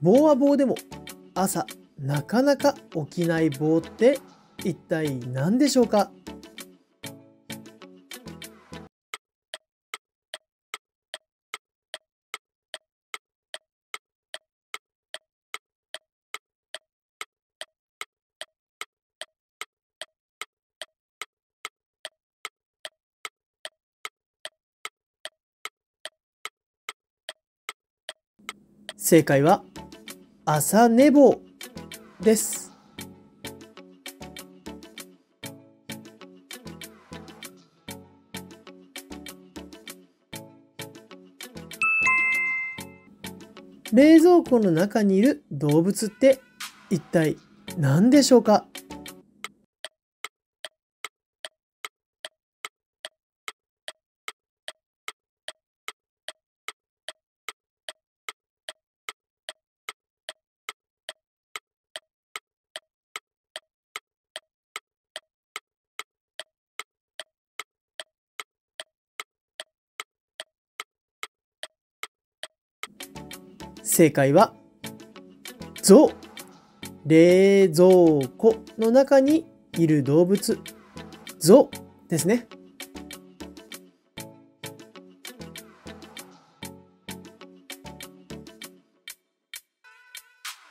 棒は棒でも朝なかなか起きない棒って一体何でしょうか？正解は朝寝坊です。冷蔵庫の中にいる動物って一体何でしょうか？正解はゾウ冷蔵庫の中にいる動物。ゾウですね。